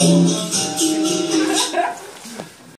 Thank you.